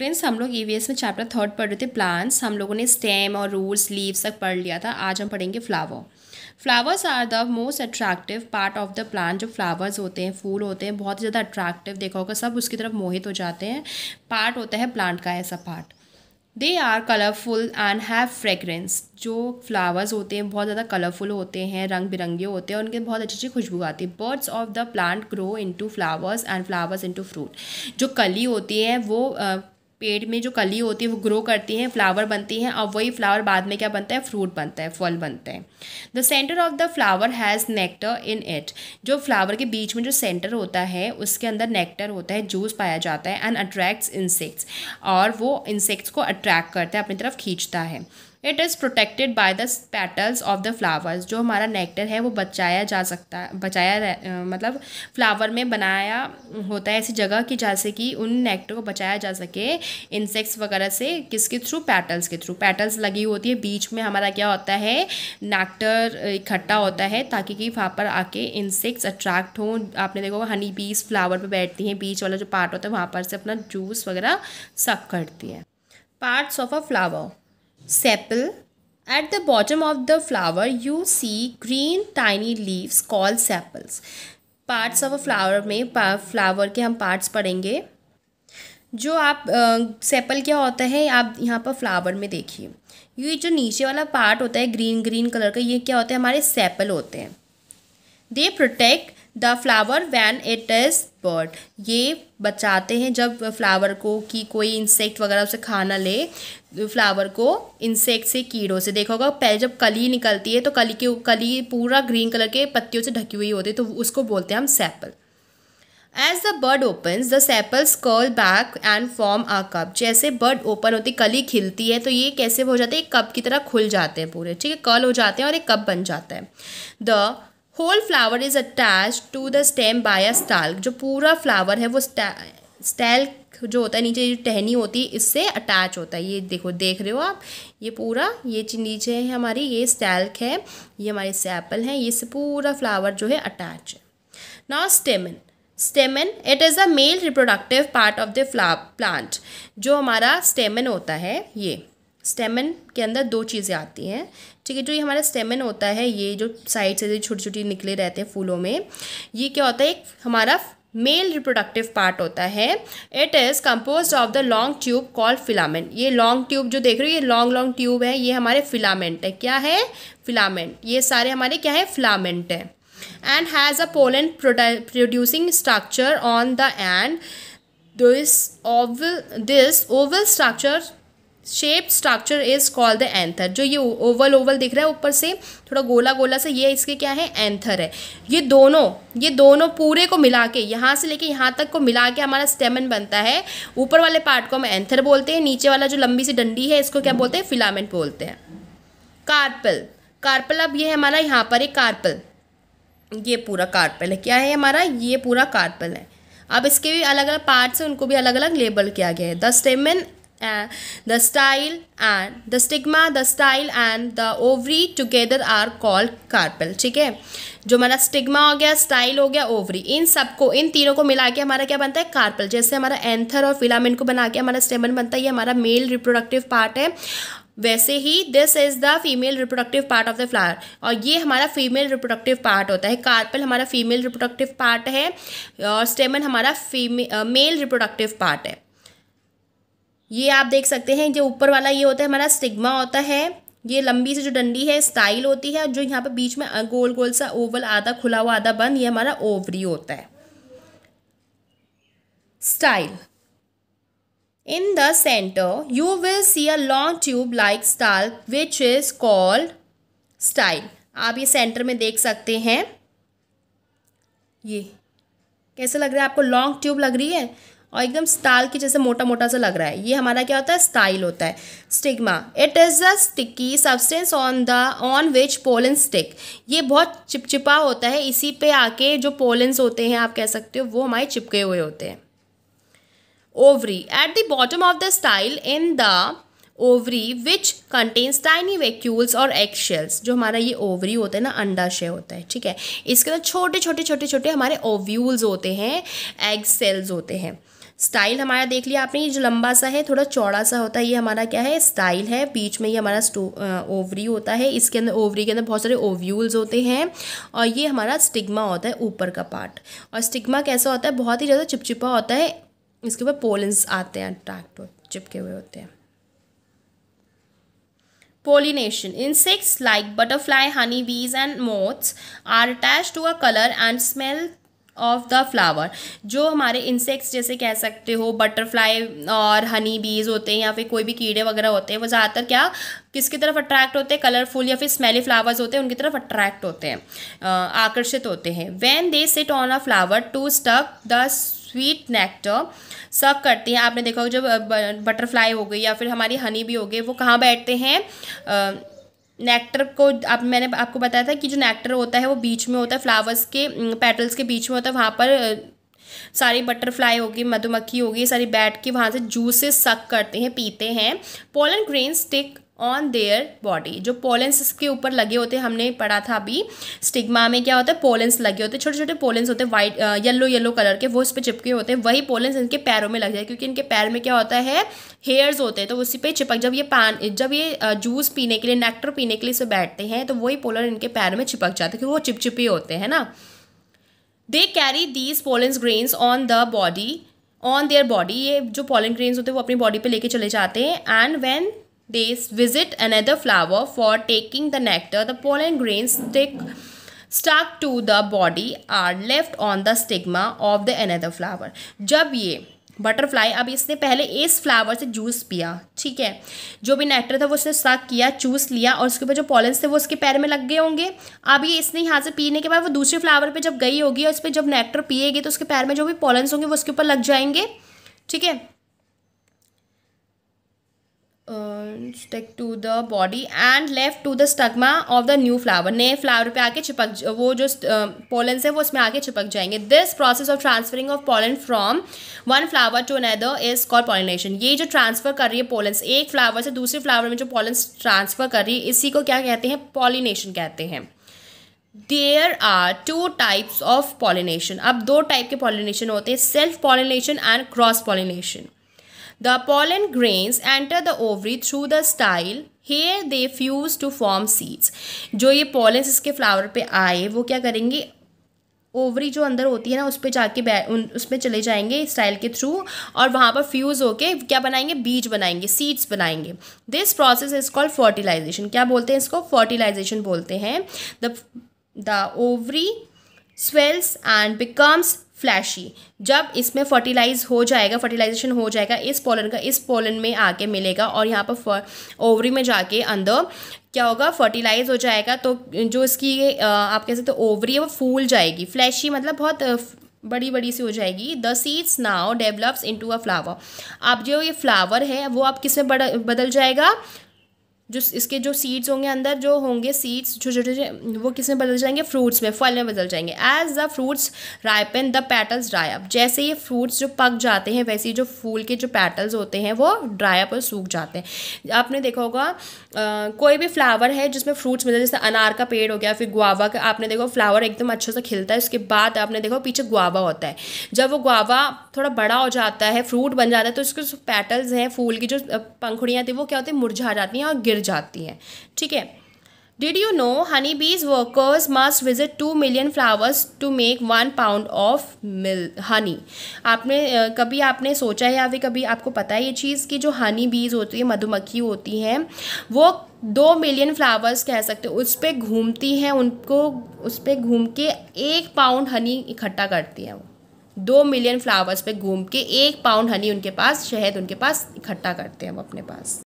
Students, हम लोग EVS में चैप्टर थर्ड पढ़ रहे थे प्लांट्स हम लोगों ने स्टेम और रूट्स लीव्स तक पढ़ लिया था। आज हम पढ़ेंगे flower flowers are the most attractive part of the plant जो फ्लावर्स होते हैं, फूल होते हैं, बहुत ही ज़्यादा अट्रैक्टिव देखा होगा, सब उसकी तरफ़ मोहित हो जाते हैं। पार्ट होता है प्लांट का ऐसा part they are colourful and have fragrance जो फ्लावर्स होते हैं, बहुत ज़्यादा कलरफुल होते हैं रंग बिरंगे होते हैं उनके बहुत अच्छी अच्छी खुशबू आती है। Buds of the plant grow into flowers and flowers into fruit जो कली होती है, वो पेड़ में जो कली होती है, वो ग्रो करती हैं फ्लावर बनती हैं और वही फ्लावर बाद में क्या बनता है? फ्रूट बनता है, फल बनता है। The centre of the flower has nectar in it जो फ्लावर के बीच में जो सेंटर होता है, उसके अंदर नेक्टर होता है जूस पाया जाता है एंड अट्रैक्ट्स इंसेक्ट्स और वो इंसेक्ट्स को अट्रैक्ट करता है, अपनी तरफ़ खींचता है। It is protected by the petals of the flowers जो हमारा नेक्टर है, वो बचाया जा सकता है बचाया मतलब फ्लावर में बनाया होता है ऐसी जगह की जैसे कि उन नेक्टर को बचाया जा सके इंसेक्ट्स वगैरह से किसके थ्रू पेटल्स के थ्रू पेटल्स लगी होती है, बीच में हमारा क्या होता है नेक्टर इकट्ठा होता है ताकि कि वहाँ पर आके इंसेक्ट्स अट्रैक्ट हों। आपने देखो हनी बीज फ्लावर पर बैठती हैं, बीच वाला जो पार्ट होता है, वहाँ पर से अपना जूस वगैरह सक करती है। Parts of a flower sepal. At the bottom of the flower, you see green tiny leaves called sepals. Parts of a flower में फ्लावर के हम पार्ट्स पढ़ेंगे जो आप सेपल क्या होता है आप यहाँ पर फ्लावर में देखिए ये जो नीचे वाला पार्ट होता है ग्रीन ग्रीन कलर का ये क्या होता है हमारे सेपल होते हैं they protect the flower when it is bud. ये बचाते हैं जब फ्लावर को कि कोई इंसेक्ट वगैरह उसे खाना ले, फ्लावर को इंसेक्ट से कीड़ों से। देखा होगा, पहले जब कली निकलती है तो कली की, कली पूरा ग्रीन कलर के पत्तियों से ढकी हुई होती है तो उसको बोलते हैं हम sepal as the bud opens the sepals curl back and form a cup जैसे बर्ड ओपन होती, कली खिलती है तो ये कैसे हो जाते हैं, एक कप की तरह खुल जाते हैं पूरे, ठीक है? कर्ल हो जाते हैं और एक कप बन जाता है। The whole flower is attach to the stem by a stalk जो पूरा फ्लावर है, वो स्टैल जो होता है, नीचे जो टहनी होती है, इससे अटैच होता है। ये देखो, देख रहे हो आप? ये पूरा, ये नीचे है हमारी, ये स्टैल्क है, ये हमारे सैपल हैं, ये से पूरा फ्लावर जो है अटैच है। Now stamen stamen it is a male reproductive part of the flower plant जो हमारा स्टेमन होता है, ये। स्टेमन के अंदर दो चीज़ें आती हैं। ठीक है, जो ये हमारा स्टेमन होता है, ये जो साइड से छोटी छोटी निकले रहते हैं फूलों में, ये क्या होता है, एक हमारा मेल रिप्रोडक्टिव पार्ट होता है। It is compose of the long tube called filament ये लॉन्ग ट्यूब जो देख रहे हो, ये लॉन्ग लॉन्ग ट्यूब है, ये हमारे फिलामेंट है। क्या है? फिलामेंट ये सारे हमारे क्या है? फिलामेंट है। And has a pollen producing structure on the end this oval this oval structure shape structure is called the anther जो ये ओवल ओवल दिख रहा है ऊपर से, थोड़ा गोला गोला से, ये इसके क्या है? एंथर है। ये दोनों ये दोनों पूरे को मिला के, यहाँ से लेके यहाँ तक को मिला के हमारा स्टेमन बनता है। ऊपर वाले पार्ट को हम एंथर बोलते हैं, नीचे वाला जो लंबी सी डंडी है, इसको क्या बोलते हैं? फिलामेंट बोलते हैं। कार्पल कार्पल अब ये है हमारा यहाँ पर एक कार्पल ये पूरा कार्पल है। क्या है हमारा? ये पूरा कार्पल है। अब इसके भी अलग अलग पार्ट्स हैं, उनको भी अलग अलग लेबल किया गया है। The stamen the style and the stigma, the style and the ovary together are called carpel, ठीक है? जो हमारा स्टिग्मा हो गया स्टाइल हो गया ओवरी इन सबको, इन तीनों को मिला के हमारा क्या बनता है? कार्पल जैसे हमारा एंथर और फिलामेंट को बना के हमारा स्टेमन बनता है, ये हमारा मेल रिप्रोडक्टिव पार्ट है। वैसे ही this is the female reproductive part of the flower और ये हमारा फीमेल रिप्रोडक्टिव पार्ट होता है। कार्पल हमारा फीमेल रिप्रोडक्टिव पार्ट है, और स्टेमन हमारा फीमे मेल रिप्रोडक्टिव पार्ट है। ये आप देख सकते हैं, जो ऊपर वाला ये होता है, हमारा स्टिग्मा होता है। ये लंबी सी जो डंडी है स्टाइल होती है जो यहाँ पे बीच में गोल गोल सा ओवल आधा खुला हुआ आधा बंद, ये हमारा ओवरी होता है। Style in the centre you will see a long tube like style which is called style आप ये सेंटर में देख सकते हैं। ये, कैसे लग रहा है आपको? लॉन्ग ट्यूब लग रही है? और एकदम स्टाल की जैसे मोटा मोटा सा लग रहा है। ये हमारा क्या होता है? स्टाइल होता है। Stigma. It is a sticky substance on the on which pollen stick ये बहुत चिपचिपा होता है। इसी पे आके जो पोलेंस होते हैं, आप कह सकते हो, वो हमारे चिपके हुए होते हैं। Ovary at the bottom of the style in the ovary which contains tiny vacuoles और शेल्स जो हमारा ये ओवरी होता है ना, अंडाशय होता है, ठीक है? इसके अंदर छोटे छोटे छोटे छोटे हमारे ओव्यूल्स होते हैं एग सेल्स होते हैं। स्टाइल हमारा देख लिया आपने ये जो लंबा सा है थोड़ा चौड़ा सा होता है ये हमारा क्या है स्टाइल है बीच में ये हमारा स्टो ओवरी होता है इसके अंदर ओवरी के अंदर बहुत सारे ओव्यूल्स होते हैं और ये हमारा स्टिग्मा होता है ऊपर का पार्ट और स्टिग्मा कैसा होता है बहुत ही ज़्यादा चिपचिपा होता है इसके ऊपर पोलेंस आते हैं अट्रैक्ट चिपके हुए होते हैं pollination Pollination. Insects like butterfly, honeybees and moths are attached to a color and smell of the flower जो हमारे इंसेक्ट्स जैसे कह सकते हो बटरफ्लाई और हनी बीज होते हैं या फिर कोई भी कीड़े वगैरह होते हैं, वो ज़्यादातर क्या, किसकी तरफ़ अट्रैक्ट होते हैं? कलरफुल या फिर स्मेली फ्लावर्स होते हैं, उनकी तरफ़ अट्रैक्ट होते हैं आकर्षित होते हैं। When they sit on a flower to stuck the sweet nectar suck करती हैं। आपने देखा हो जब बटरफ्लाई हो गई या फिर हमारी हनी भी हो गई, वो कहाँ बैठते हैं? नेक्टर को, आप, मैंने आपको बताया था कि जो नेक्टर होता है वो बीच में होता है फ्लावर्स के पेटल्स के बीच में होता है, वहाँ पर सारी बटरफ्लाई होगी, मधुमक्खी होगी सारी बैठ के वहाँ से जूसेस सक करते हैं, पीते हैं। Pollen grain stick on their body जो पोलेंस के ऊपर लगे होते हैं, हमने पढ़ा था अभी स्टिग्मा में क्या होता है पोलेंस लगे होते हैं छोटे छोटे पोलेंस होते हैं वाइट येलो येलो कलर के, वो उस पर चिपके होते हैं, वही पोलेंस इनके पैरों में लग जाए क्योंकि इनके पैर में क्या होता है हेयर्स होते हैं तो उसी पे चिपक, जब ये पान, जब ये जूस पीने के लिए नेक्टर पीने के लिए इसे बैठते हैं तो वही पोलर इनके पैर में चिपक जाते हैं, क्योंकि वो चिपचिपी होते हैं ना? They carry these pollens grains on the body on their body ये जो पोलन ग्रेन्स होते हैं, वो अपनी बॉडी पे लेके चले जाते हैं and when they visit another flower for taking the nectar. The pollen grains stick, stuck to the body are left on the stigma of the another flower. जब ये बटरफ्लाई अब इसने पहले इस फ्लावर से जूस पिया, ठीक है जो भी नेक्टर था वो उसने सक किया चूस लिया और उसके ऊपर जो पॉलेंस थे वो उसके पैर में लग गए होंगे अब ये इसने यहाँ से पीने के बाद वो दूसरे फ्लावर पे जब गई होगी और उस पर जब नेक्टर पिएगी तो उसके पैर में जो भी पॉलेंस होंगे वो उसके ऊपर लग जाएँगे, ठीक है stick to the body and left to the stigma of the new flower नए फ्लावर पे आके चिपक वो जो पोलेंस है वो उसमें आके चिपक जाएँगे। This process of transferring of pollen from one flower to another is call pollination ये जो ट्रांसफ़र कर रही है पोलेंस एक फ्लावर से दूसरे फ्लावर में जो पोलेंस ट्रांसफ़र कर रही है, इसी को क्या कहते हैं? पॉलिनेशन कहते हैं। There are two types of pollination अब दो टाइप के पॉलिनेशन होते हैं self pollination and cross pollination The pollen grains enter the ovary through the style. Here they fuse to form seeds. जो ये पॉलेंस इसके फ्लावर पे आए, वो क्या करेंगे? ओवरी जो अंदर होती है ना, उस पर जाके बै, उन, उस पर चले जाएँगे स्टाइल के थ्रू और वहाँ पर फ्यूज़ होके क्या बनाएँगे? बीज बनाएँगे सीड्स बनाएँगे. This process is called fertilisation क्या बोलते हैं इसको? फर्टिलाइजेशन बोलते हैं. The the ovary swells and becomes fleshy जब इसमें फर्टिलाइज हो जाएगा फर्टिलाइजेशन हो जाएगा, इस पोलन का, इस पोलन में आके मिलेगा और यहाँ पर ओवरी में जाके अंदर क्या होगा फर्टिलाइज हो जाएगा तो जो इसकी आप कह सकते हो ओवरी है, वो फूल जाएगी। फ्लैशी मतलब बहुत बड़ी बड़ी सी हो जाएगी। The seeds now develops into a flower अब जो ये फ्लावर है, वो आप किसमें बदल जाएगा? जो इसके जो सीड्स होंगे अंदर, जो होंगे सीड्स छोटे छोटे, वो किसमें बदल जाएँगे? फ्रूट्स में, फल में बदल जाएँगे। As the fruits ripen the petals dry up जैसे ये फ्रूट्स जो पक जाते हैं, वैसे ही जो फूल के जो पैटल्स होते हैं, वो ड्राई अप और सूख जाते हैं। आपने देखा होगा कोई भी फ्लावर है जिसमें फ्रूट्स मिलते हैं, जैसे अनार का पेड़ हो गया, फिर गुआवा का, आपने देखो फ्लावर एकदम अच्छे से खिलता है, उसके बाद आपने देखो पीछे गुआवा होता है। जब वो गुआवा थोड़ा बड़ा हो जाता है फ्रूट बन जाता है तो उसके पैटल्स हैं, फूल की जो पंखुड़ियाँ थी, वो क्या होती है, मुरझा जाती हैं और जाती है। ठीक है। Did you know honey bees workers must visit two million flowers to make one pound of mill honey आपने कभी आपने सोचा है या फिर कभी आपको पता है ये चीज़ कि जो हनी बीज होती है, मधुमक्खी होती हैं, वो दो मिलियन फ्लावर्स कह सकते हो, उस पर घूमती हैं, उनको, उस पर घूम के एक पाउंड हनी इकट्ठा करती हैं वो। दो मिलियन फ्लावर्स पे घूम के एक पाउंड हनी उनके पास, शहद उनके पास इकट्ठा करते हैं वो अपने पास।